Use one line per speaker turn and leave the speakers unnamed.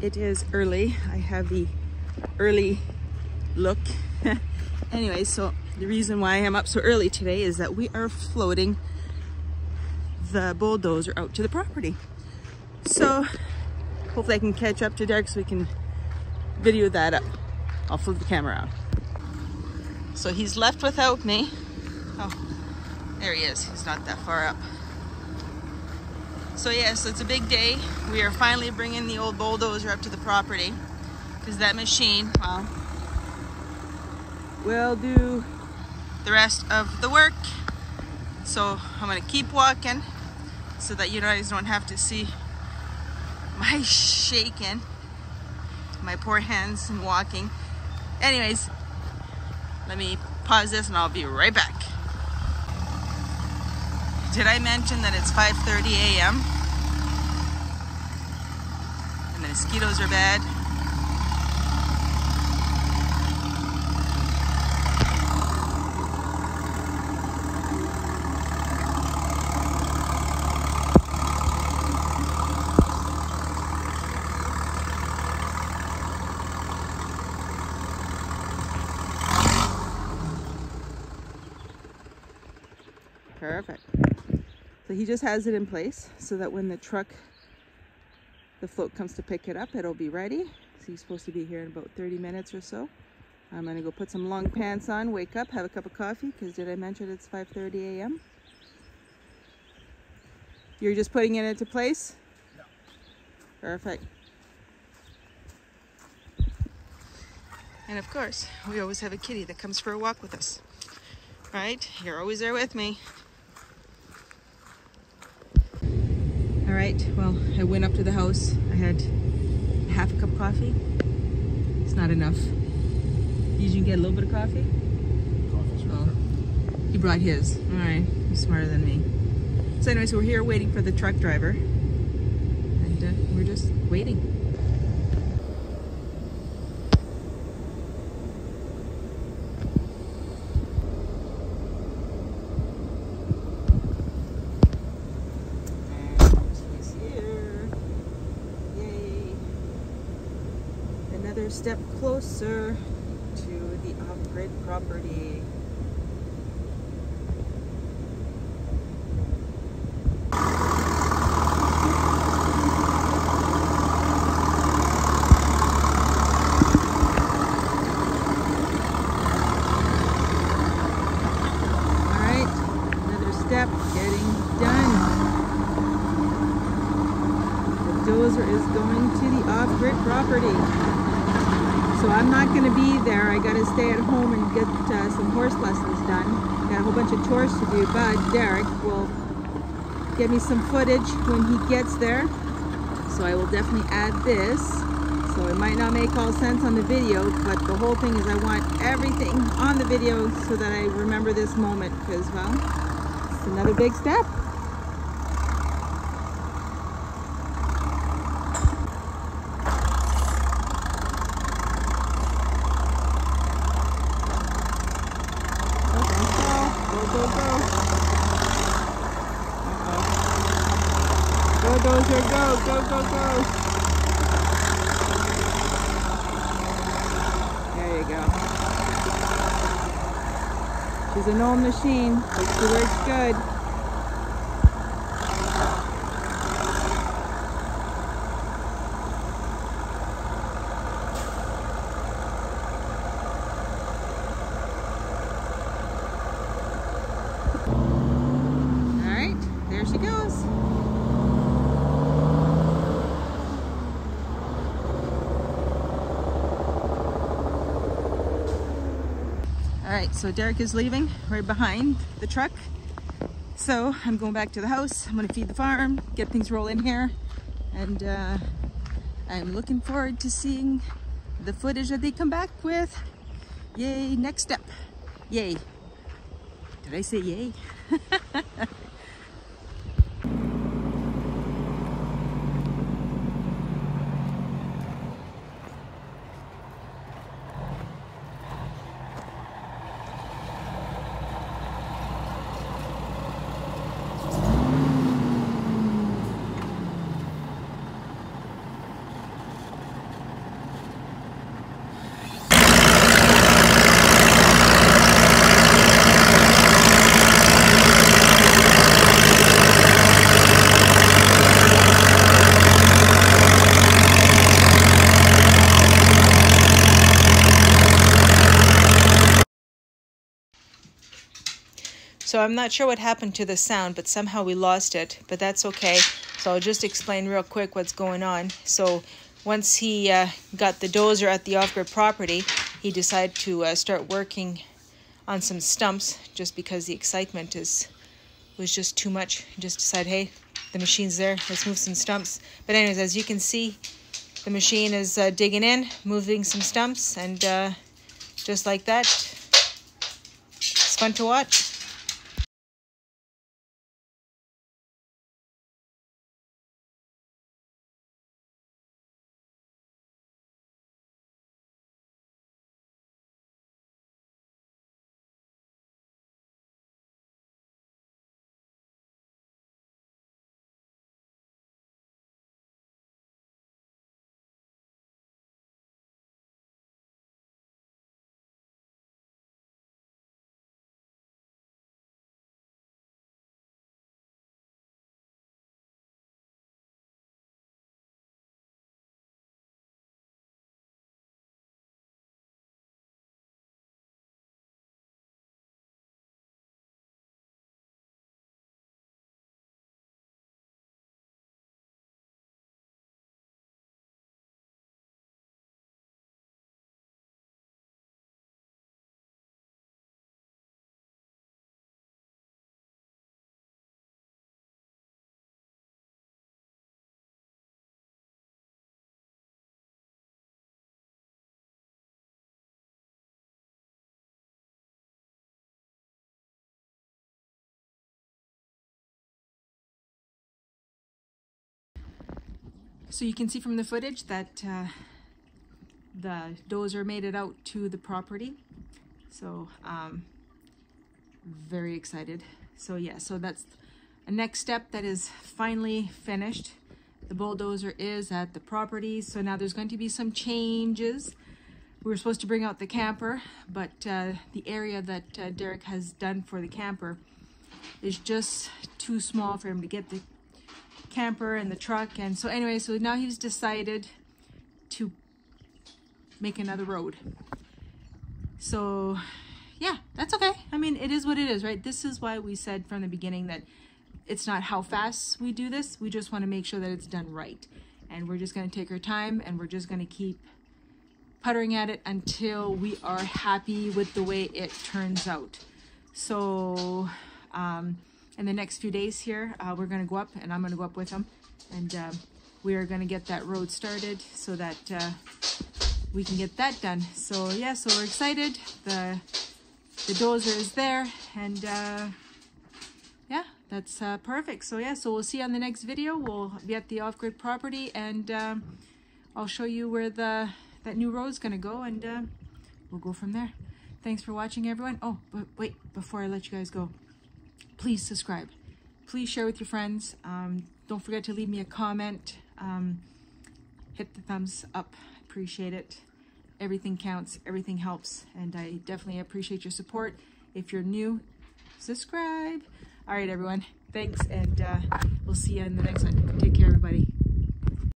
It is early. I have the early look. anyway, so the reason why I'm up so early today is that we are floating the bulldozer out to the property. So hopefully I can catch up to Derek so we can video that up. I'll flip the camera out. So he's left without me. Oh, there he is. He's not that far up. So yes, it's a big day. We are finally bringing the old bulldozer up to the property because that machine, well, will do the rest of the work. So I'm gonna keep walking so that you guys don't have to see my shaking, my poor hands and walking. Anyways, let me pause this and I'll be right back. Did I mention that it's 5.30 a.m.? And the mosquitoes are bad. Perfect. So he just has it in place so that when the truck, the float comes to pick it up, it'll be ready. So he's supposed to be here in about 30 minutes or so. I'm gonna go put some long pants on, wake up, have a cup of coffee, because did I mention it's 5.30 a.m.? You're just putting it into place?
Yeah.
Perfect. And of course, we always have a kitty that comes for a walk with us. Right? You're always there with me. All right, well, I went up to the house. I had half a cup of coffee. It's not enough. Did you get a little bit of coffee? Oh, he brought his. All right, he's smarter than me. So anyways, we're here waiting for the truck driver. And uh, we're just waiting. And he's here. Yay. Another step closer to the off-grid property. Step getting done. The dozer is going to the off-grid property. So I'm not going to be there. I got to stay at home and get uh, some horse lessons done. Got a whole bunch of chores to do, but Derek will give me some footage when he gets there. So I will definitely add this. So it might not make all sense on the video, but the whole thing is I want everything on the video so that I remember this moment because, well, it's another big step. Go, go, go, go. Go, Dozer, go, go, go, go. There you go. She's an old machine, but she works good. All right, there she goes. All right, so Derek is leaving right behind the truck. So I'm going back to the house. I'm gonna feed the farm, get things rolling here. And uh, I'm looking forward to seeing the footage that they come back with. Yay, next step. Yay. Did I say yay? So I'm not sure what happened to the sound, but somehow we lost it, but that's okay. So I'll just explain real quick what's going on. So once he uh, got the dozer at the off-grid property, he decided to uh, start working on some stumps just because the excitement is was just too much. Just decided, hey, the machine's there, let's move some stumps. But anyways, as you can see, the machine is uh, digging in, moving some stumps, and uh, just like that, it's fun to watch. So you can see from the footage that uh, the dozer made it out to the property. So um, very excited. So yeah, so that's a next step that is finally finished. The bulldozer is at the property. So now there's going to be some changes. We were supposed to bring out the camper, but uh, the area that uh, Derek has done for the camper is just too small for him to get the camper and the truck. And so anyway, so now he's decided to make another road. So yeah, that's okay. I mean, it is what it is, right? This is why we said from the beginning that it's not how fast we do this. We just want to make sure that it's done right. And we're just going to take our time and we're just going to keep puttering at it until we are happy with the way it turns out. So, um, in the next few days here, uh, we're going to go up and I'm going to go up with them. And uh, we are going to get that road started so that uh, we can get that done. So yeah, so we're excited. The, the dozer is there and uh, yeah, that's uh, perfect. So yeah, so we'll see you on the next video. We'll be at the off-grid property and um, I'll show you where the that new road's going to go and uh, we'll go from there. Thanks for watching, everyone. Oh, but wait, before I let you guys go, please subscribe. Please share with your friends. Um, don't forget to leave me a comment. Um, hit the thumbs up. Appreciate it. Everything counts. Everything helps. And I definitely appreciate your support. If you're new, subscribe. All right, everyone. Thanks. And uh, we'll see you in the next one. Take care.